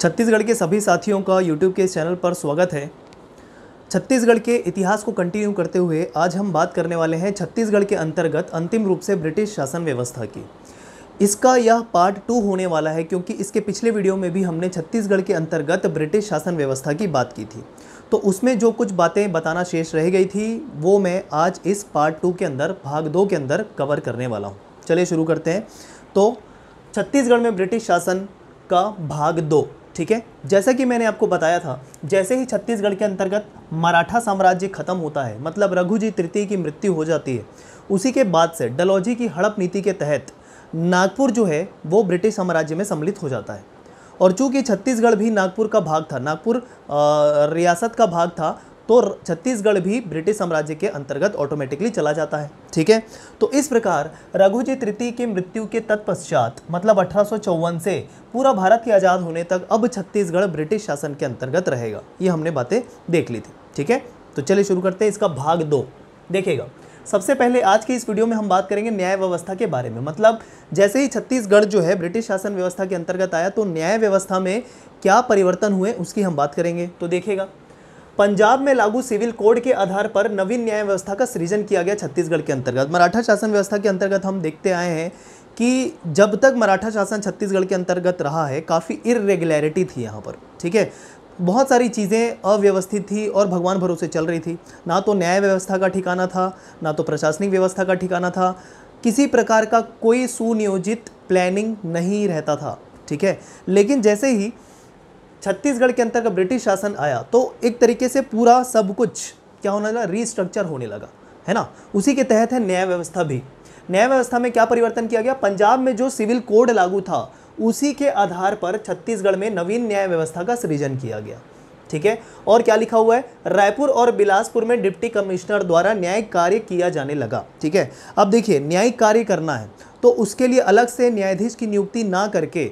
छत्तीसगढ़ के सभी साथियों का यूट्यूब के चैनल पर स्वागत है। छत्तीसगढ़ के इतिहास को कंटिन्यू करते हुए आज हम बात करने वाले हैं छत्तीसगढ़ के अंतर्गत अंतिम रूप से ब्रिटिश शासन व्यवस्था की। इसका यह पार्ट टू होने वाला है क्योंकि इसके पिछले वीडियो में भी हमने छत्तीसगढ़ के अंतर्गत ब्रिटिश शासन व्यवस्था की बात की थी। तो उसमें जो कुछ बातें बताना शेष रह गई थी, वो मैं आज इस पार्ट टू के अंदर, भाग दो के अंदर कवर करने वाला हूँ। चलिए शुरू करते हैं। तो छत्तीसगढ़ में ब्रिटिश शासन का भाग दो। ठीक है? जैसा कि मैंने आपको बताया था, जैसे ही छत्तीसगढ़ के अंतर्गत मराठा साम्राज्य खत्म होता है मतलब रघुजी तृतीय की मृत्यु हो जाती है, उसी के बाद से डलौजी की हड़प नीति के तहत नागपुर जो है, वो ब्रिटिश साम्राज्य में सम्मिलित हो जाता है। और चूँकि छत्तीसगढ़ भी नागपुर का भाग था, नागपुर रियासत का भाग था तो छत्तीसगढ़ भी ब्रिटिश साम्राज्य के अंतर्गत ऑटोमेटिकली चला जाता है, ठीक है? तो इस प्रकार रघुजी तृतीय की मृत्यु के तत्पश्चात मतलब अठारह सौ चौवन से पूरा भारत के आज़ाद होने तक अब छत्तीसगढ़ ब्रिटिश शासन के अंतर्गत रहेगा। ये हमने बातें देख ली थी, ठीक है? तो चलिए शुरू करते हैं इसका भाग दो। देखेगा सबसे पहले आज की इस वीडियो में हम बात करेंगे न्याय व्यवस्था के बारे में। मतलब जैसे ही छत्तीसगढ़ जो है ब्रिटिश शासन व्यवस्था के अंतर्गत आया तो न्याय व्यवस्था में क्या परिवर्तन हुए, उसकी हम बात करेंगे। तो देखेगा पंजाब में लागू सिविल कोड के आधार पर नवीन न्याय व्यवस्था का सृजन किया गया छत्तीसगढ़ के अंतर्गत। मराठा शासन व्यवस्था के अंतर्गत हम देखते आए हैं कि जब तक मराठा शासन छत्तीसगढ़ के अंतर्गत रहा है, काफ़ी इरेगुलरिटी थी यहाँ पर, ठीक है? बहुत सारी चीज़ें अव्यवस्थित थी और भगवान भरोसे चल रही थी। ना तो न्याय व्यवस्था का ठिकाना था, ना तो प्रशासनिक व्यवस्था का ठिकाना था। किसी प्रकार का कोई सुनियोजित प्लानिंग नहीं रहता था, ठीक है? लेकिन जैसे ही छत्तीसगढ़ के अंतर्गत ब्रिटिश शासन आया तो एक तरीके से पूरा सब कुछ क्या होने लगा? रीस्ट्रक्चर होने लगा, है ना? उसी के तहत है न्याय व्यवस्था भी। न्याय व्यवस्था में क्या परिवर्तन किया गया? पंजाब में जो सिविल कोड लागू था, उसी के आधार पर छत्तीसगढ़ में नवीन न्याय व्यवस्था का सृजन किया गया। ठीक है? और क्या लिखा हुआ है? रायपुर और बिलासपुर में डिप्टी कमिश्नर द्वारा न्यायिक कार्य किया जाने लगा। ठीक है? अब देखिए, न्यायिक कार्य करना है तो उसके लिए अलग से न्यायाधीश की नियुक्ति ना करके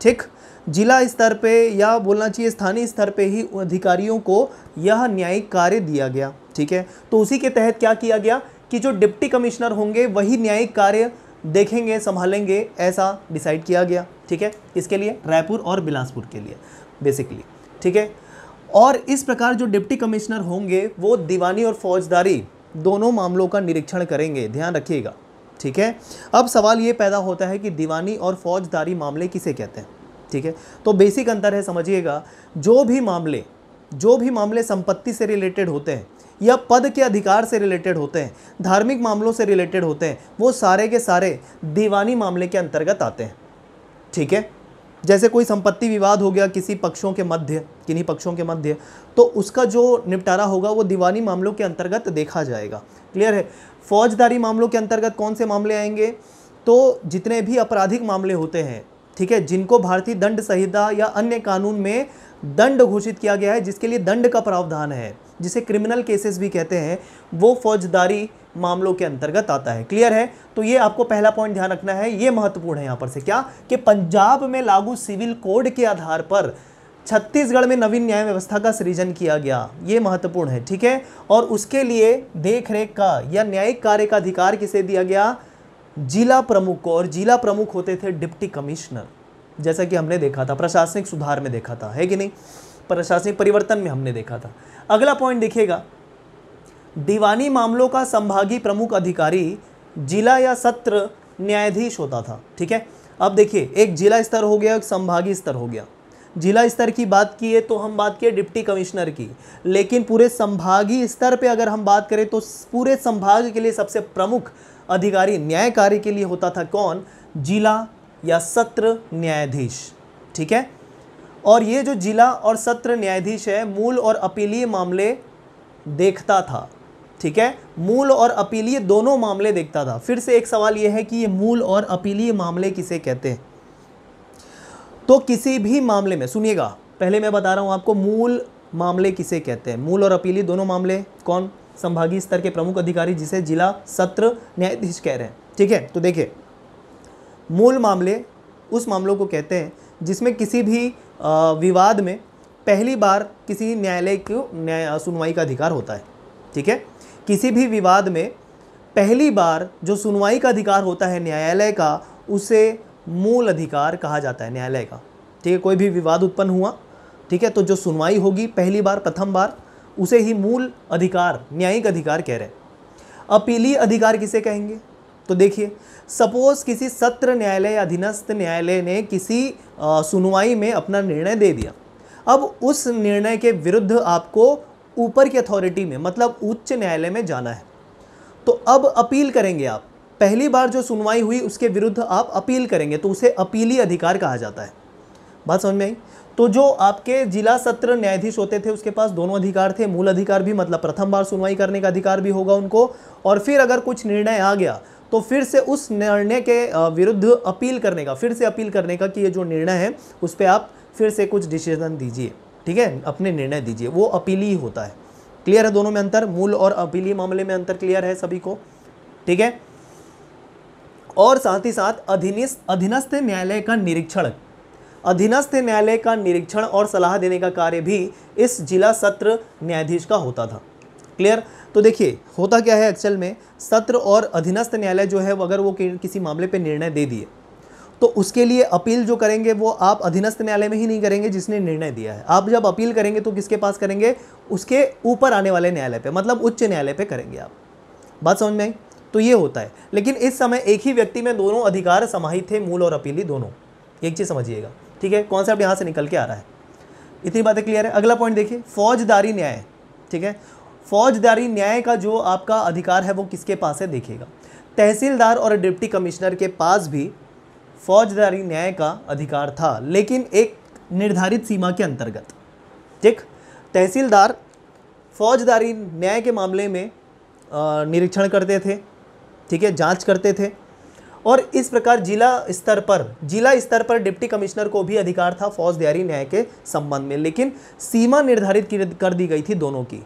ठीक जिला स्तर पे या बोलना चाहिए स्थानीय स्तर पे ही अधिकारियों को यह न्यायिक कार्य दिया गया, ठीक है? तो उसी के तहत क्या किया गया कि जो डिप्टी कमिश्नर होंगे वही न्यायिक कार्य देखेंगे, संभालेंगे, ऐसा डिसाइड किया गया, ठीक है? इसके लिए रायपुर और बिलासपुर के लिए बेसिकली ठीक है? और इस प्रकार जो डिप्टी कमिश्नर होंगे, वो दीवानी और फौजदारी दोनों मामलों का निरीक्षण करेंगे, ध्यान रखिएगा। ठीक है? अब सवाल ये पैदा होता है कि दीवानी और फौजदारी मामले किसे कहते हैं? ठीक है? तो बेसिक अंतर है, समझिएगा, जो भी मामले, जो भी मामले संपत्ति से रिलेटेड होते हैं या पद के अधिकार से रिलेटेड होते हैं, धार्मिक मामलों से रिलेटेड होते हैं, वो सारे के सारे दीवानी मामले के अंतर्गत आते हैं। ठीक है? जैसे कोई संपत्ति विवाद हो गया किसी पक्षों के मध्य, किन्हीं पक्षों के मध्य तो उसका जो निपटारा होगा वो दीवानी मामलों के अंतर्गत देखा जाएगा। क्लियर है? फौजदारी मामलों के अंतर्गत कौन से मामले आएँगे? तो जितने भी आपराधिक मामले होते हैं, ठीक है, जिनको भारतीय दंड संहिता या अन्य कानून में दंड घोषित किया गया है, जिसके लिए दंड का प्रावधान है, जिसे क्रिमिनल केसेस भी कहते हैं, वो फौजदारी मामलों के अंतर्गत आता है। क्लियर है? तो ये आपको पहला पॉइंट ध्यान रखना है, ये महत्वपूर्ण है यहाँ पर से। क्या? कि पंजाब में लागू सिविल कोड के आधार पर छत्तीसगढ़ में नवीन न्याय व्यवस्था का सृजन किया गया। ये महत्वपूर्ण है, ठीक है? और उसके लिए देख रेख का या न्यायिक कार्य का अधिकार किसे दिया गया? जिला प्रमुख को, और जिला प्रमुख होते थे डिप्टी कमिश्नर। जैसा कि हमने देखा था, प्रशासनिक सुधार में देखा था, है कि नहीं? प्रशासनिक परिवर्तन में हमने देखा था। अगला पॉइंट देखिएगा। दीवानी मामलों का संभागी प्रमुख अधिकारी जिला या सत्र न्यायाधीश होता था, ठीक है? अब देखिए, एक जिला स्तर हो गया, एक संभागीय स्तर हो गया। जिला स्तर की बात की है तो हम बात किए डिप्टी कमिश्नर की। लेकिन पूरे संभागीय स्तर पे अगर हम बात करें तो पूरे संभाग के लिए सबसे प्रमुख अधिकारी न्याय कार्य के लिए होता था कौन? जिला या सत्र न्यायाधीश। ठीक है? और ये जो जिला और सत्र न्यायाधीश है, मूल और अपीलीय मामले देखता था। ठीक है? मूल और अपीलीय दोनों मामले देखता था। फिर से एक सवाल यह है कि ये मूल और अपीलीय मामले किसे कहते हैं? तो किसी भी मामले में, सुनिएगा, पहले मैं बता रहा हूँ आपको मूल मामले किसे कहते हैं। मूल और अपीली दोनों मामले, कौन? संभागीय स्तर के प्रमुख अधिकारी जिसे जिला सत्र न्यायाधीश कह रहे हैं। ठीक है तो देखिए, मूल मामले उस मामलों को कहते हैं जिसमें किसी भी विवाद में पहली बार किसी न्यायालय को न्याय, सुनवाई का अधिकार होता है। ठीक है? किसी भी विवाद में पहली बार जो सुनवाई का अधिकार होता है न्यायालय का, उसे मूल अधिकार कहा जाता है न्यायालय का। ठीक है, कोई भी विवाद उत्पन्न हुआ, ठीक है तो जो सुनवाई होगी, पहली बार, प्रथम बार, उसे ही मूल अधिकार, न्यायिक अधिकार कह रहे हैं। अपीलीय अधिकार किसे कहेंगे? तो देखिए, सपोज़ किसी सत्र न्यायालय या अधीनस्थ न्यायालय ने किसी सुनवाई में अपना निर्णय दे दिया। अब उस निर्णय के विरुद्ध आपको ऊपर की अथॉरिटी में मतलब उच्च न्यायालय में जाना है। तो अब अपील करेंगे आप पहली बार जो सुनवाई हुई, उसके विरुद्ध आप अपील करेंगे तो उसे अपीली अधिकार कहा जाता है। बात समझ में आई? तो जो आपके जिला सत्र न्यायाधीश होते थे, उसके पास दोनों अधिकार थे, मूल अधिकार भी मतलब प्रथम बार सुनवाई करने का अधिकार भी होगा उनको, और फिर अगर कुछ निर्णय आ गया तो फिर से उस निर्णय के विरुद्ध अपील करने का, फिर से अपील करने का कि ये जो निर्णय है, उस पर आप फिर से कुछ डिसीज़न दीजिए, ठीक है? अपने निर्णय दीजिए, वो अपीली होता है। क्लियर है दोनों में अंतर? मूल और अपीली मामले में अंतर क्लियर है सभी को, ठीक है? और साथ ही साथ अधीनस्थ अधीनस्थ न्यायालय का निरीक्षण। अधीनस्थ न्यायालय का निरीक्षण और सलाह देने का कार्य भी इस जिला सत्र न्यायाधीश का होता था। क्लियर तो देखिए, होता क्या है एक्चुअल में? सत्र और अधीनस्थ न्यायालय जो है अगर वो किसी मामले पर निर्णय दे दिए तो उसके लिए अपील जो करेंगे, वो आप अधीनस्थ न्यायालय में ही नहीं करेंगे जिसने निर्णय दिया है। आप जब अपील करेंगे तो किसके पास करेंगे? उसके ऊपर आने वाले न्यायालय पे मतलब उच्च न्यायालय पे करेंगे आप। बात समझ में आई? तो ये होता है। लेकिन इस समय एक ही व्यक्ति में दोनों अधिकार समाहित थे, मूल और अपीली दोनों। एक चीज़ समझिएगा, ठीक है? कॉन्सेप्ट यहाँ से निकल के आ रहा है। इतनी बातें क्लियर है? अगला पॉइंट देखिए, फौजदारी न्याय, ठीक है? फौजदारी न्याय का जो आपका अधिकार है वो किसके पास है, देखिएगा। तहसीलदार और डिप्टी कमिश्नर के पास भी फौजदारी न्याय का अधिकार था, लेकिन एक निर्धारित सीमा के अंतर्गत, ठीक? तहसीलदार फौजदारी न्याय के मामले में निरीक्षण करते थे ठीक है, जाँच करते थे। और इस प्रकार जिला स्तर पर, जिला स्तर पर डिप्टी कमिश्नर को भी अधिकार था फौजदारी न्याय के संबंध में, लेकिन सीमा निर्धारित कर दी गई थी दोनों की।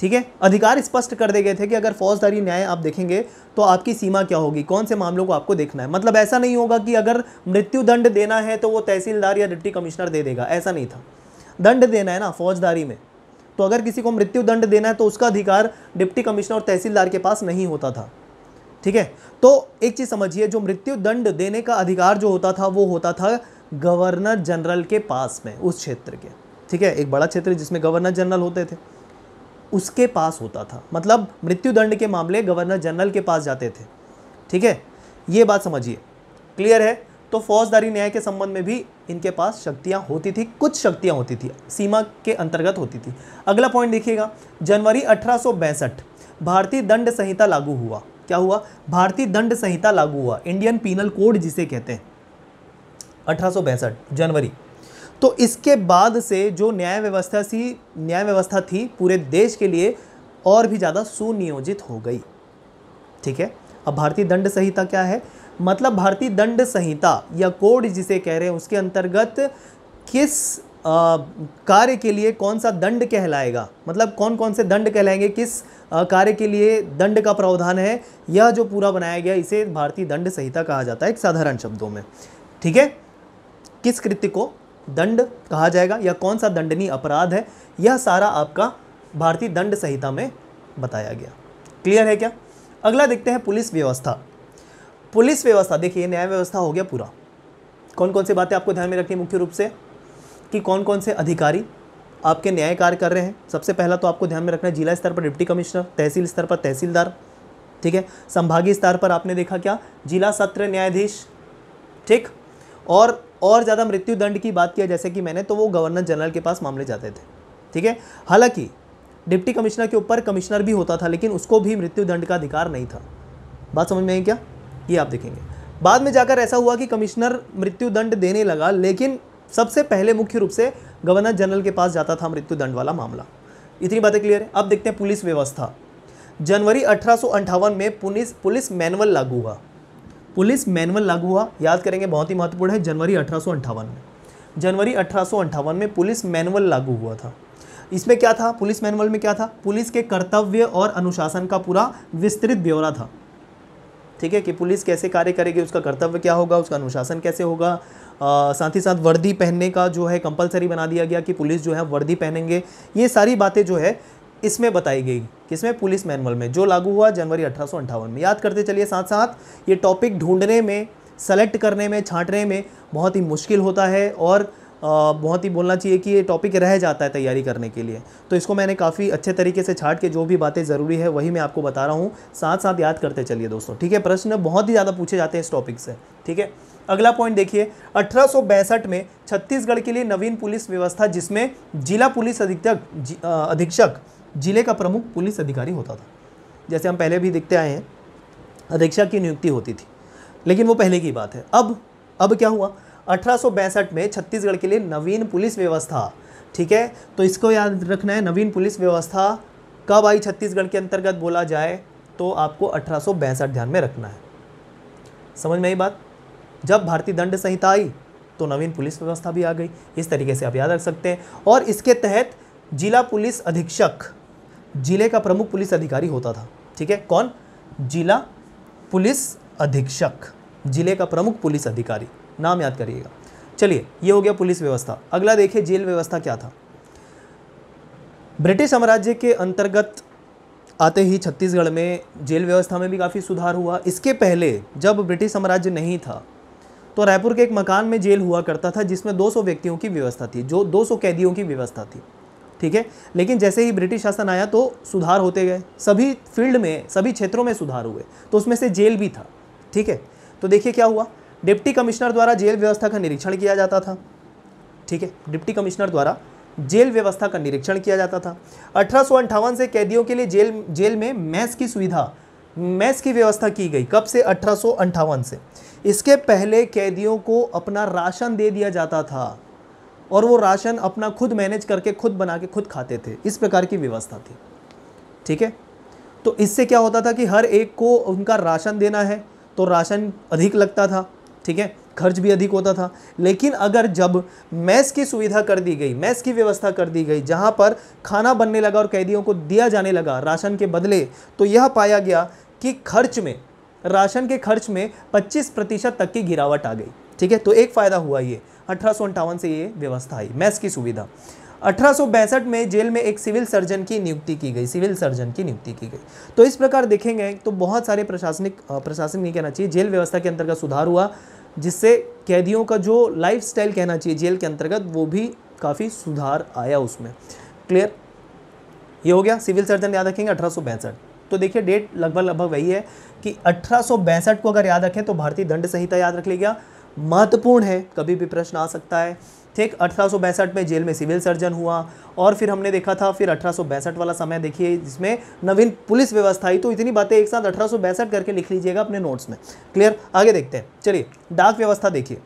ठीक है, अधिकार स्पष्ट कर दे गए थे कि अगर फौजदारी न्याय आप देखेंगे तो आपकी सीमा क्या होगी, कौन से मामलों को आपको देखना है। मतलब ऐसा नहीं होगा कि अगर मृत्यु दंड देना है तो वो तहसीलदार या डिप्टी कमिश्नर दे देगा, ऐसा नहीं था। दंड देना है ना फौजदारी में। तो अगर किसी को मृत्यु दंड देना है तो उसका अधिकार डिप्टी कमिश्नर और तहसीलदार के पास नहीं होता था। ठीक है? तो एक चीज़ समझिए, जो मृत्यु दंड देने का अधिकार जो होता था, वो होता था गवर्नर जनरल के पास में, उस क्षेत्र के। ठीक है? एक बड़ा क्षेत्र जिसमें गवर्नर जनरल होते थे। उसके पास होता था। मतलब मृत्यु दंड के मामले गवर्नर जनरल के पास जाते थे। ठीक है? ये बात समझिए। क्लियर है? तो फौजदारी न्याय के संबंध में भी इनके पास शक्तियाँ होती थी, कुछ शक्तियाँ होती थी, सीमा के अंतर्गत होती थी। अगला पॉइंट देखिएगा। जनवरी अठारह भारतीय दंड संहिता लागू हुआ। क्या हुआ? भारतीय दंड संहिता लागू हुआ। इंडियन पीनल कोड जिसे कहते हैं। अठारह जनवरी। तो इसके बाद से जो न्याय व्यवस्था सी, न्याय व्यवस्था थी पूरे देश के लिए और भी ज़्यादा सुनियोजित हो गई। ठीक है? अब भारतीय दंड संहिता क्या है? मतलब भारतीय दंड संहिता या कोड जिसे कह रहे हैं, उसके अंतर्गत किस कार्य के लिए कौन सा दंड कहलाएगा? मतलब कौन कौन से दंड कहलाएँगे? किस कार्य के लिए दंड का प्रावधान है। यह जो पूरा बनाया गया, इसे भारतीय दंड संहिता कहा जाता है, एक साधारण शब्दों में। ठीक है? किस कृत्य को दंड कहा जाएगा? या कौन सा दंडनीय अपराध है? यह सारा आपका भारतीय दंड संहिता में बताया गया। क्लियर है क्या? अगला देखते हैं पुलिस व्यवस्था। पुलिस व्यवस्था, देखिए न्याय व्यवस्था हो गया पूरा। कौन कौन सी बातें आपको ध्यान में रखनी मुख्य रूप से? कि कौन कौन से अधिकारी आपके न्याय कार्य कर रहे हैं। सबसे पहला तो आपको ध्यान में रखना है, जिला स्तर पर डिप्टी कमिश्नर, तहसील स्तर पर तहसीलदार, ठीक है? संभागीय स्तर पर आपने देखा क्या? जिला सत्र न्यायाधीश, ठीक? और और ज़्यादा मृत्यु दंड की बात किया, जैसे कि मैंने तो वो गवर्नर जनरल के पास मामले जाते थे, ठीक है? हालाँकि, डिप्टी कमिश्नर के ऊपर कमिश्नर भी होता था, लेकिन उसको भी मृत्यु दंड का अधिकार नहीं था। बात समझ में आई क्या? ये आप देखेंगे। बाद में जाकर ऐसा हुआ कि कमिश्नर मृत्यु दंड देने लगा, लेकिन सबसे पहले मुख्य रूप से गवर्नर जनरल के पास जाता था मृत्यु दंड वाला मामला। इतनी बातें क्लियर है? अब देखते हैं पुलिस व्यवस्था। जनवरी अठारह में पुलिस पुलिस मैनुअल लागू हुआ। पुलिस मैनुअल लागू हुआ, याद करेंगे, बहुत ही महत्वपूर्ण है, जनवरी अठारह में। जनवरी अठारह में पुलिस मैनुअल लागू हुआ था। इसमें क्या था? पुलिस मैनुअल में क्या था? पुलिस के कर्तव्य और अनुशासन का पूरा विस्तृत ब्यौरा था। ठीक है कि पुलिस कैसे कार्य करेगी, उसका कर्तव्य क्या होगा, उसका अनुशासन कैसे होगा साथ ही साथ वर्दी पहनने का जो है कंपलसरी बना दिया गया कि पुलिस जो है वर्दी पहनेंगे। ये सारी बातें जो है इसमें बताई गई। किसमें? पुलिस मैनुअल में, जो लागू हुआ जनवरी अठारह में। याद करते चलिए साथ साथ ये टॉपिक ढूँढने में सेलेक्ट करने में, छांटने में बहुत ही मुश्किल होता है और बहुत ही बोलना चाहिए कि ये टॉपिक रह जाता है तैयारी करने के लिए। तो इसको मैंने काफ़ी अच्छे तरीके से छाट के जो भी बातें ज़रूरी है, वही मैं आपको बता रहा हूँ। साथ साथ याद करते चलिए दोस्तों, ठीक है? प्रश्न बहुत ही ज़्यादा पूछे जाते हैं इस टॉपिक से, ठीक है? अगला पॉइंट देखिए, अठारह में छत्तीसगढ़ के लिए नवीन पुलिस व्यवस्था, जिसमें जिला पुलिस अधीक्षक अधीक्षक, ज़िले का प्रमुख पुलिस अधिकारी होता था। जैसे हम पहले भी देखते आए हैं, अधीक्षक की नियुक्ति होती थी, लेकिन वो पहले की बात है। अब अब क्या हुआ? अठारह में छत्तीसगढ़ के लिए नवीन पुलिस व्यवस्था, ठीक है? तो इसको याद रखना है, नवीन पुलिस व्यवस्था कब आई छत्तीसगढ़ के अंतर्गत बोला जाए तो आपको अठारह ध्यान में रखना है। समझ में आई बात? जब भारतीय दंड संहिता आई तो नवीन पुलिस व्यवस्था भी आ गई। इस तरीके से आप याद रख सकते हैं। और इसके तहत जिला पुलिस अधीक्षक, ज़िले का प्रमुख पुलिस अधिकारी होता था। ठीक है? कौन? जिला पुलिस अधीक्षक, ज़िले का प्रमुख पुलिस अधिकारी। नाम याद करिएगा। चलिए, ये हो गया पुलिस व्यवस्था। अगला देखिए, जेल व्यवस्था क्या था। ब्रिटिश साम्राज्य के अंतर्गत आते ही छत्तीसगढ़ में जेल व्यवस्था में भी काफ़ी सुधार हुआ। इसके पहले, जब ब्रिटिश साम्राज्य नहीं था तो रायपुर के एक मकान में जेल हुआ करता था, जिसमें 200 व्यक्तियों की व्यवस्था थी, जो 200 कैदियों की व्यवस्था थी। ठीक है? लेकिन जैसे ही ब्रिटिश शासन आया तो सुधार होते गए। सभी फ़ील्ड में, सभी क्षेत्रों में सुधार हुए तो उसमें से जेल भी था। ठीक है? तो देखिए क्या हुआ। डिप्टी कमिश्नर द्वारा जेल व्यवस्था का निरीक्षण किया जाता था। ठीक है? डिप्टी कमिश्नर द्वारा जेल व्यवस्था का निरीक्षण किया जाता था। अठारह से कैदियों के लिए जेल जेल में मैस की सुविधा, मैस की व्यवस्था की गई। कब से? अठारह से। इसके पहले कैदियों को अपना राशन दे दिया जाता था और वो राशन अपना खुद मैनेज करके खुद बना के खुद खाते थे। इस प्रकार की व्यवस्था थी। ठीक है? तो इससे क्या होता था कि हर एक को उनका राशन देना है तो राशन अधिक लगता था। ठीक है? खर्च भी अधिक होता था। लेकिन अगर जब मैस की सुविधा कर दी गई, मैस की व्यवस्था कर दी गई, जहाँ पर खाना बनने लगा और कैदियों को दिया जाने लगा राशन के बदले तो यह पाया गया कि खर्च में राशन के खर्च में 25 प्रतिशत तक की गिरावट आ गई। ठीक है तो एक फ़ायदा हुआ ये। अठारह से ये व्यवस्था आई मैस की सुविधा। अठारह में जेल में एक सिविल सर्जन की नियुक्ति की गई, सिविल सर्जन की नियुक्ति की गई। तो इस प्रकार देखेंगे तो बहुत सारे प्रशासनिक प्रशासन नहीं कहना चाहिए, जेल व्यवस्था के अंतर्गत सुधार हुआ, जिससे कैदियों का जो लाइफ स्टाइल कहना चाहिए जेल के अंतर्गत, वो भी काफ़ी सुधार आया उसमें। क्लियर ये हो गया, सिविल सर्जन याद रखेंगे, अठारह तो देखिए डेट लगभग लगभग वही है कि अठारह को अगर याद रखें तो भारतीय दंड संहिता याद रख लीजिएगा महत्वपूर्ण है, कभी भी प्रश्न आ सकता है। ठीक, अठारह में जेल में सिविल सर्जन हुआ और फिर हमने देखा था, फिर अठारह वाला समय देखिए, जिसमें नवीन पुलिस व्यवस्था आई। तो इतनी बातें एक साथ अठारह करके लिख लीजिएगा अपने नोट्स में। क्लियर आगे देखते हैं। चलिए, डाक व्यवस्था देखिए।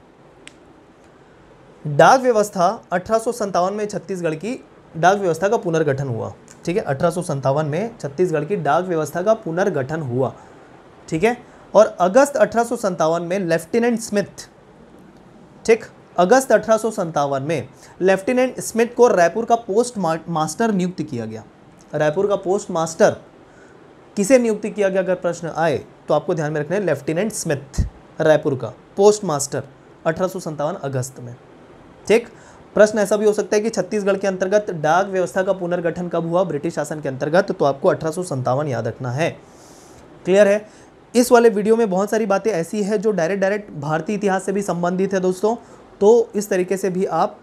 डाक व्यवस्था अठारह में छत्तीसगढ़ की डाक व्यवस्था का पुनर्गठन हुआ। ठीक है, अठारह में छत्तीसगढ़ की डाक व्यवस्था का पुनर्गठन हुआ, ठीक है? और अगस्त अठारह में लेफ्टिनेंट स्मिथ, ठीक? अगस्त अठारह में लेफ्टिनेंट स्मिथ को रायपुर का पोस्ट मास्टर नियुक्त किया गया। रायपुर का पोस्ट मास्टर किसे नियुक्त किया गया, अगर प्रश्न आए तो आपको ध्यान में रखना है, लेफ्टिनेंट स्मिथ, रायपुर का पोस्ट मास्टर, अठारह अगस्त में, ठीक? प्रश्न ऐसा भी हो सकता है कि छत्तीसगढ़ के अंतर्गत डाक व्यवस्था का पुनर्गठन कब हुआ, ब्रिटिश शासन के अंतर्गत तो आपको अठारह याद रखना है। क्लियर है? इस वाले वीडियो में बहुत सारी बातें ऐसी है जो डायरेक्ट डायरेक्ट भारतीय इतिहास से भी संबंधित है दोस्तों तो इस तरीके से भी आप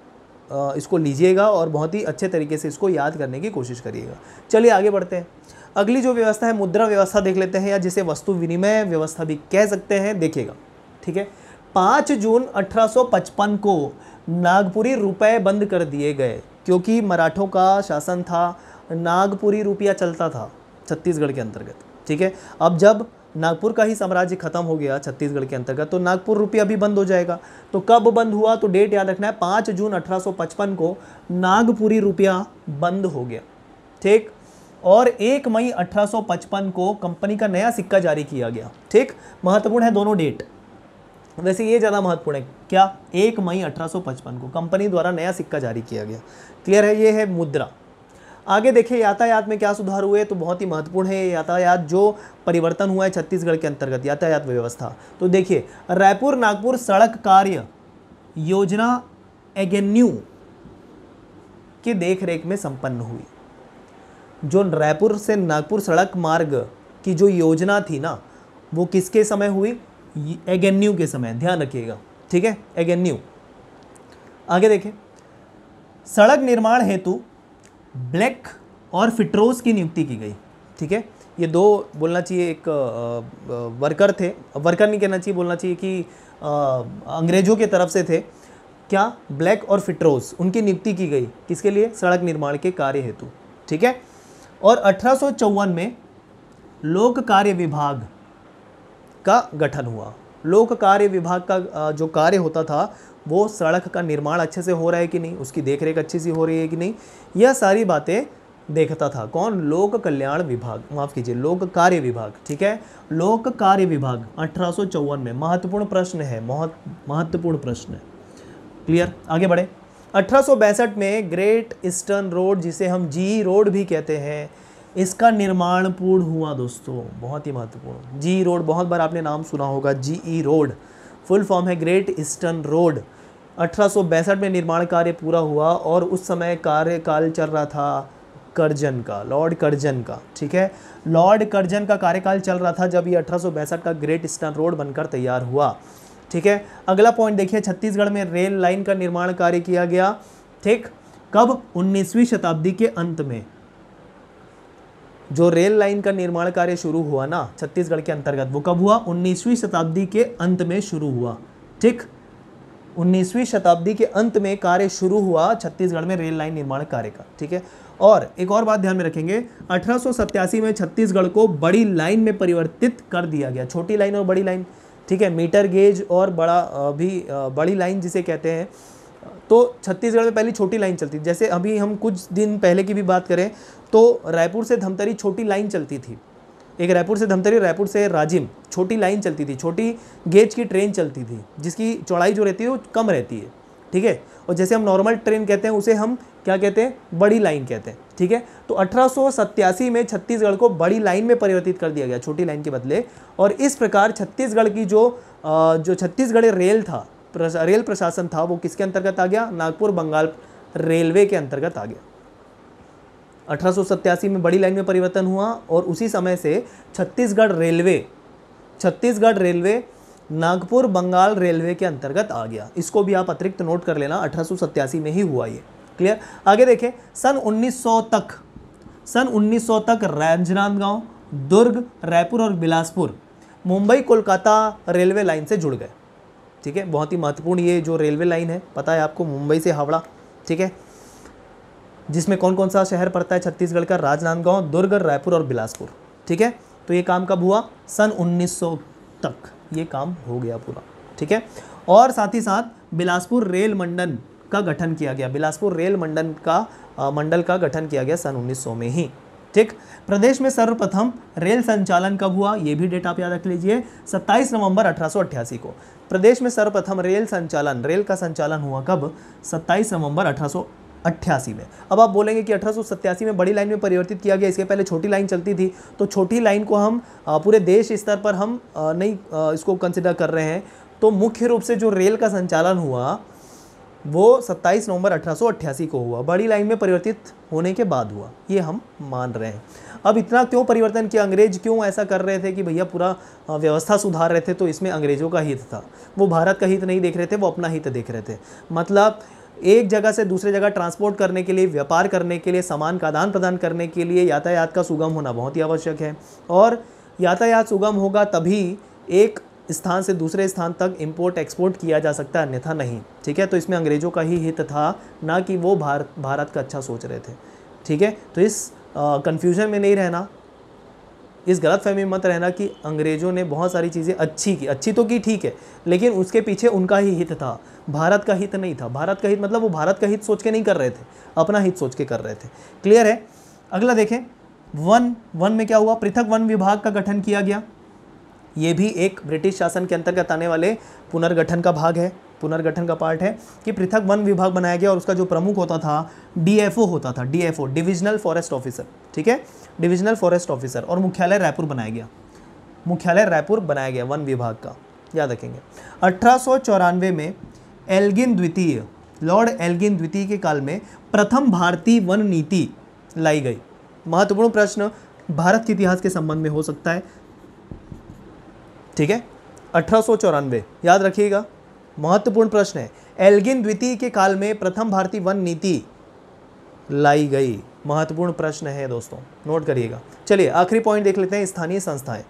इसको लीजिएगा और बहुत ही अच्छे तरीके से इसको याद करने की कोशिश करिएगा। चलिए आगे बढ़ते हैं। अगली जो व्यवस्था है, मुद्रा व्यवस्था देख लेते हैं या जिसे वस्तु विनिमय व्यवस्था भी कह सकते हैं, देखिएगा। ठीक है? पाँच जून 1855 को नागपुरी रुपए बंद कर दिए गए, क्योंकि मराठों का शासन था, नागपुरी रुपया चलता था, छत्तीसगढ़ के अंतर्गत, ठीक है? अब जब नागपुर का ही साम्राज्य खत्म हो गया, छत्तीसगढ़ के अंतर्गत तो नागपुर रुपया भी बंद हो जाएगा। तो कब बंद हुआ? तो डेट याद रखना है, पाँच जून 1855 को नागपुरी रुपया बंद हो गया, ठीक? और एक मई 1855 को कंपनी का नया सिक्का जारी किया गया, ठीक? महत्वपूर्ण है दोनों डेट। वैसे ये ज़्यादा महत्वपूर्ण है, क्या एक मई 1855 को कंपनी द्वारा नया सिक्का जारी किया गया? क्लियर है, ये है मुद्रा। आगे देखिए, यातायात में क्या सुधार हुए तो बहुत ही महत्वपूर्ण है, यातायात जो परिवर्तन हुआ है छत्तीसगढ़ के अंतर्गत, यातायात व्यवस्था। तो देखिए, रायपुर नागपुर सड़क कार्य योजना एगेन्यू की देखरेख में संपन्न हुई। जो रायपुर से नागपुर सड़क मार्ग की जो योजना थी ना, वो किसके समय हुई? एगेन्यू के समय, ध्यान रखिएगा, ठीक है? एगेन्यू आगे देखें। सड़क निर्माण हेतु ब्लैक और फिट्रोस की नियुक्ति की गई, ठीक है? ये दो बोलना चाहिए, एक वर्कर थे। वर्कर नहीं कहना चाहिए, बोलना चाहिए कि अंग्रेज़ों के तरफ़ से थे। क्या? ब्लैक और फिट्रोस उनकी नियुक्ति की गई। किसके लिए? सड़क निर्माण के कार्य हेतु, ठीक है? और अठारह सौ चौवन में लोक कार्य विभाग का गठन हुआ। लोक कार्य विभाग का जो कार्य होता था, वो सड़क का निर्माण अच्छे से हो रहा है कि नहीं, उसकी देखरेख अच्छी सी हो रही है कि नहीं, यह सारी बातें देखता था। कौन? लोक कल्याण विभाग। माफ़ कीजिए, लोक कार्य विभाग, ठीक है? लोक कार्य विभाग, अठारह सौ चौवन में महत्वपूर्ण प्रश्न है महत्वपूर्ण प्रश्न है। क्लियर? आगे बढ़े। अठारह में ग्रेट ईस्टर्न रोड, जिसे हम जी रोड भी कहते हैं इसका निर्माण पूर्ण हुआ दोस्तों, बहुत ही महत्वपूर्ण। जी रोड बहुत बार आपने नाम सुना होगा G E road full form है ग्रेट ईस्टर्न रोड अठारह में निर्माण कार्य पूरा हुआ और उस समय कार्यकाल चल रहा था कर्जन का लॉर्ड करजन का, ठीक है? लॉर्ड कर्जन का कार्यकाल चल रहा था जब ये अठारह का ग्रेट ईस्टर्न रोड बनकर तैयार हुआ, ठीक है? अगला पॉइंट देखिए, छत्तीसगढ़ में रेल लाइन का निर्माण कार्य किया गया, ठीक? कब? 19वीं शताब्दी के अंत में। जो रेल लाइन का निर्माण कार्य शुरू हुआ ना, छत्तीसगढ़ के अंतर्गत, वो कब हुआ? 19वीं शताब्दी के अंत में शुरू हुआ। ठीक? 19वीं शताब्दी के अंत में कार्य शुरू हुआ छत्तीसगढ़ में रेल लाइन निर्माण कार्य का। ठीक है? और एक और बात ध्यान में रखेंगे, अठारह सौ सत्तासी में छत्तीसगढ़ को बड़ी लाइन में परिवर्तित कर दिया गया, छोटी लाइन और बड़ी लाइन। ठीक है? मीटर गेज और बड़ा भी बड़ी लाइन जिसे कहते हैं। तो छत्तीसगढ़ में पहली छोटी लाइन चलती थी। जैसे अभी हम कुछ दिन पहले की भी बात करें तो रायपुर से धमतरी छोटी लाइन चलती थी। एक रायपुर से धमतरी, रायपुर से राजिम, छोटी लाइन चलती थी। छोटी गेज की ट्रेन चलती थी, जिसकी चौड़ाई जो रहती है, वो कम रहती है। ठीक है? और जैसे हम नॉर्मल ट्रेन कहते हैं, उसे हम क्या कहते हैं? बड़ी लाइन कहते हैं। ठीक है? तो अठारह सौ सत्तासी में छत्तीसगढ़ को बड़ी लाइन में परिवर्तित कर दिया गया, छोटी लाइन के बदले। और इस प्रकार छत्तीसगढ़ की जो जो छत्तीसगढ़ रेल था रेल प्रशासन था, वो किसके अंतर्गत आ गया? नागपुर बंगाल रेलवे के अंतर्गत आ गया। अठारह सौ सत्तासी में बड़ी लाइन में परिवर्तन हुआ और उसी समय से Chhattisgarh railway Chhattisgarh railway Nagpur Bengal railway के अंतर्गत आ गया। इसको भी आप अतिरिक्त नोट कर लेना, अठारह सौ सत्तासी में ही हुआ ये। क्लियर आगे देखें, सन 1900 तक, सन 1900 तक राजनांदगांव दुर्ग, रायपुर और बिलासपुर मुंबई कोलकाता रेलवे लाइन से जुड़ गए। ठीक है? बहुत ही महत्वपूर्ण ये जो रेलवे लाइन है, पता है आपको? मुंबई से हावड़ा, ठीक है? जिसमें कौन कौन सा शहर पड़ता है? छत्तीसगढ़ का राजनांदगांव, दुर्ग, रायपुर और बिलासपुर, ठीक है? तो ये काम कब हुआ? सन 1900 तक ये काम हो गया पूरा, ठीक है? और साथ ही साथ बिलासपुर रेल मंडल का गठन किया गया। बिलासपुर रेल मंडल का मंडल का गठन किया गया सन 1900 में ही ठीक। प्रदेश में सर्वप्रथम रेल संचालन कब हुआ, ये भी डेट आप याद रख लीजिए 27 नवंबर अठारह सौ अट्ठासी को। प्रदेश में सर्वप्रथम रेल संचालन, रेल का संचालन हुआ कब 27 नवंबर अठारह अट्ठासी में। अब आप बोलेंगे कि अठारह सौ सत्तासी में बड़ी लाइन में परिवर्तित किया गया, इसके पहले छोटी लाइन चलती थी तो छोटी लाइन को हम पूरे देश स्तर पर हम नहीं इसको कंसिडर कर रहे हैं। तो मुख्य रूप से जो रेल का संचालन हुआ वो 27 नवंबर अठारह सौ अट्ठासी को हुआ। बड़ी लाइन में परिवर्तित होने के बाद हुआ। ये हम मान रहे हैं। अब इतना क्यों परिवर्तन किया? अंग्रेज़ क्यों ऐसा कर रहे थे कि भैया पूरा व्यवस्था सुधार रहे थे तो इसमें अंग्रेज़ों का हित था। वो भारत का हित नहीं देख रहे थे, वो अपना हित देख रहे थे। मतलब एक जगह से दूसरे जगह ट्रांसपोर्ट करने के लिए, व्यापार करने के लिए, सामान का आदान प्रदान करने के लिए यातायात का सुगम होना बहुत ही आवश्यक है। और यातायात सुगम होगा तभी एक स्थान से दूसरे स्थान तक इंपोर्ट एक्सपोर्ट किया जा सकता है, अन्यथा नहीं। ठीक है? तो इसमें अंग्रेज़ों का ही हित था, ना कि वो भारत भारत का अच्छा सोच रहे थे। ठीक है? तो इस कन्फ्यूज़न में नहीं रहना। इस गलत फहमी मत रहना कि अंग्रेज़ों ने बहुत सारी चीज़ें अच्छी की। अच्छी तो की ठीक है, लेकिन उसके पीछे उनका ही हित था। भारत का हित नहीं था। भारत का हित मतलब वो भारत का हित सोच के नहीं कर रहे थे, अपना हित सोच के कर रहे थे। क्लियर है? अगला देखें। वन वन में क्या हुआ? पृथक वन विभाग का गठन किया गया। ये भी एक ब्रिटिश शासन के अंतर्गत आने वाले पुनर्गठन का भाग है, पुनर्गठन का पार्ट है कि पृथक वन विभाग बनाया गया और उसका जो प्रमुख होता था डीएफओ होता था डीएफओ डिविजनल फॉरेस्ट ऑफिसर ठीक है? डिविजनल फॉरेस्ट ऑफिसर और मुख्यालय रायपुर बनाया गया। मुख्यालय रायपुर बनाया गया वन विभाग का, याद रखेंगे। अठारह सौ चौरानवे में एल्गिन द्वितीय, लॉर्ड एल्गिन द्वितीय के काल में प्रथम भारतीय वन नीति लाई गई। महत्वपूर्ण प्रश्न, भारत के इतिहास के संबंध में हो सकता है ठीक है? अठारह सौ चौरानवे। याद रखिएगा, महत्वपूर्ण प्रश्न है। एल्गिन द्वितीय के काल में प्रथम भारतीय वन नीति लाई गई। महत्वपूर्ण प्रश्न है दोस्तों, नोट करिएगा। चलिए, आखिरी पॉइंट देख लेते हैं स्थानीय संस्थाएँ।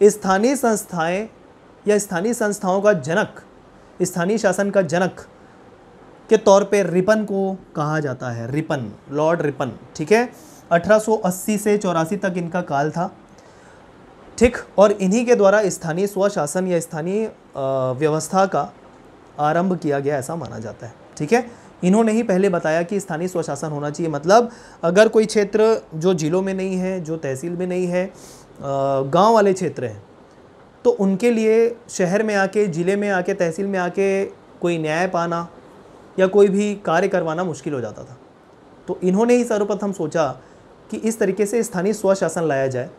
स्थानीय संस्थाएँ या स्थानीय संस्थाओं का जनक, स्थानीय शासन का जनक के तौर पे रिपन को कहा जाता है। रिपन, लॉर्ड रिपन, ठीक है? 1880 से चौरासी तक इनका काल था। ठीक, और इन्हीं के द्वारा स्थानीय स्वशासन या स्थानीय व्यवस्था का आरंभ किया गया ऐसा माना जाता है। ठीक है? इन्होंने ही पहले बताया कि स्थानीय स्वशासन होना चाहिए। मतलब अगर कोई क्षेत्र जो जिलों में नहीं है, जो तहसील में नहीं है गाँव वाले क्षेत्र हैं तो उनके लिए शहर में आके, ज़िले में आके, तहसील में आके कोई न्याय पाना या कोई भी कार्य करवाना मुश्किल हो जाता था। तो इन्होंने ही सर्वप्रथम सोचा कि इस तरीके से स्थानीय स्वशासन लाया जाए।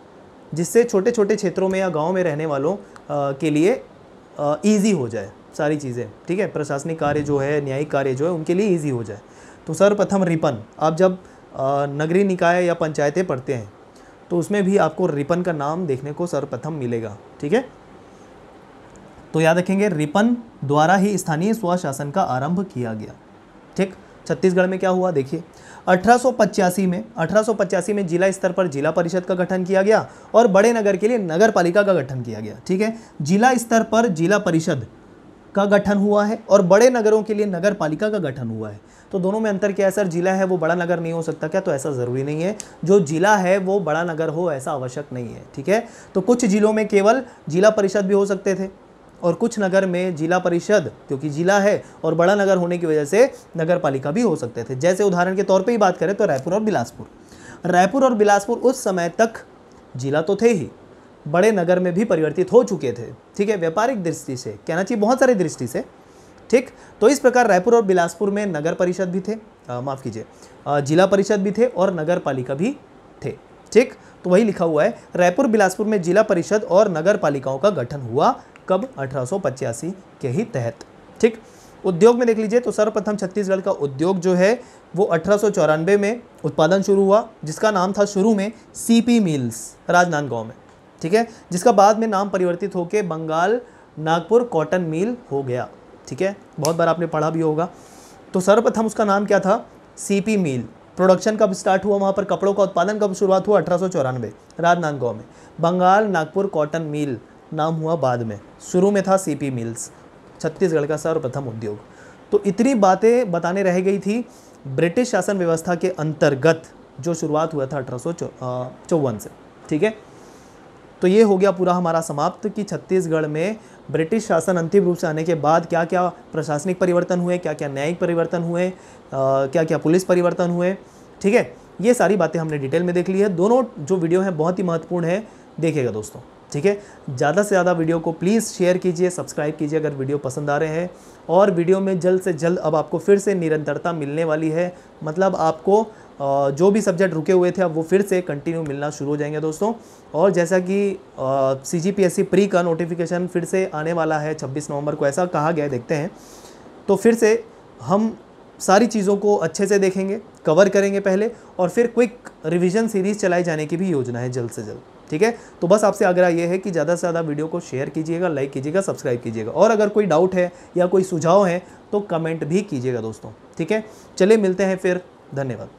जिससे छोटे छोटे क्षेत्रों में या गाँव में रहने वालों के लिए ईजी हो जाए सारी चीज़ें, ठीक है? प्रशासनिक कार्य जो है, न्यायिक कार्य जो है, उनके लिए ईजी हो जाए। तो सर्वप्रथम रिपन। आप जब नगरीय निकाय या पंचायतें पढ़ते हैं तो उसमें भी आपको रिपन का नाम देखने को सर्वप्रथम मिलेगा, ठीक है? तो याद रखेंगे, रिपन द्वारा ही स्थानीय स्वशासन का आरंभ किया गया, ठीक? छत्तीसगढ़ में क्या हुआ? देखिए अठारह सौ पचासी में, अठारह सौ पचासी में जिला स्तर पर जिला परिषद का गठन किया गया और बड़े नगर के लिए नगर पालिका का गठन किया गया, ठीक है? जिला स्तर पर जिला परिषद का गठन हुआ है और बड़े नगरों के लिए नगर पालिका का गठन हुआ है। तो दोनों में अंतर क्या है सर? जिला है वो बड़ा नगर नहीं हो सकता क्या? तो ऐसा ज़रूरी नहीं है। जो जिला है वो बड़ा नगर हो ऐसा आवश्यक नहीं है, ठीक है? तो कुछ जिलों में केवल जिला परिषद भी हो सकते थे। और कुछ नगर में जिला परिषद, क्योंकि जिला है और बड़ा नगर होने की वजह से नगर पालिका भी हो सकते थे। जैसे उदाहरण के तौर पर ही बात करें तो रायपुर और बिलासपुर। रायपुर और बिलासपुर उस समय तक जिला तो थे ही, बड़े नगर में भी परिवर्तित हो चुके थे। ठीक है, व्यापारिक दृष्टि से, कहना चाहिए बहुत सारी दृष्टि से। ठीक तो इस प्रकार रायपुर और बिलासपुर में नगर परिषद भी थे। माफ़ कीजिए जिला परिषद भी थे और नगर पालिका भी थे। ठीक तो वही लिखा हुआ है रायपुर बिलासपुर में जिला परिषद और नगर पालिकाओं का गठन हुआ कब? अठारह सौ पचासी के ही तहत। ठीक? उद्योग में देख लीजिए तो सर्वप्रथम छत्तीसगढ़ का उद्योग जो है, वो अठारह सौ चौरानवे में उत्पादन शुरू हुआ, जिसका नाम था शुरू में सीपी मिल्स राजनांदगांव में। ठीक है? जिसका बाद में नाम परिवर्तित होकर बंगाल नागपुर कॉटन मिल हो गया। ठीक है? बहुत बार आपने पढ़ा भी होगा। तो सर्वप्रथम उसका नाम क्या था? सीपी मिल प्रोडक्शन कब स्टार्ट हुआ वहाँ पर? कपड़ों का उत्पादन कब शुरुआत हुआ? अठारह सौ चौरानवे, राजनांदगांव में। बंगाल नागपुर कॉटन मिल नाम हुआ बाद में। शुरू में था सीपी मिल्स छत्तीसगढ़ का सर्वप्रथम उद्योग। तो इतनी बातें बताने रह गई थी ब्रिटिश शासन व्यवस्था के अंतर्गत, जो शुरुआत हुआ था अठारह सौ चौवन से, ठीक है? तो ये हो गया पूरा हमारा समाप्त कि छत्तीसगढ़ में ब्रिटिश शासन अंतिम रूप से आने के बाद क्या क्या प्रशासनिक परिवर्तन हुए क्या क्या न्यायिक परिवर्तन हुए क्या क्या पुलिस परिवर्तन हुए, ठीक है? ये सारी बातें हमने डिटेल में देख ली है। दोनों जो वीडियो हैं बहुत ही महत्वपूर्ण है। देखिएगा दोस्तों। ठीक है? ज़्यादा से ज़्यादा वीडियो को प्लीज़ शेयर कीजिए, सब्सक्राइब कीजिए अगर वीडियो पसंद आ रहे हैं। और वीडियो में जल्द से जल्द अब आपको फिर से निरंतरता मिलने वाली है। मतलब आपको जो भी सब्जेक्ट रुके हुए थे, अब वो फिर से कंटिन्यू मिलना शुरू हो जाएँगे दोस्तों। और जैसा कि C G P S C pre का नोटिफिकेशन फिर से आने वाला है 26 नवंबर को, ऐसा कहा गया देखते हैं। तो फिर से हम सारी चीज़ों को अच्छे से देखेंगे कवर करेंगे पहले और फिर क्विक रिवीजन सीरीज़ चलाए जाने की भी योजना है, जल्द से जल्द। ठीक है? तो बस आपसे आग्रह ये है कि ज़्यादा से ज़्यादा वीडियो को शेयर कीजिएगा लाइक कीजिएगा सब्सक्राइब कीजिएगा। और अगर कोई डाउट है या कोई सुझाव है तो कमेंट भी कीजिएगा दोस्तों, ठीक है? चलिए मिलते हैं फिर, धन्यवाद।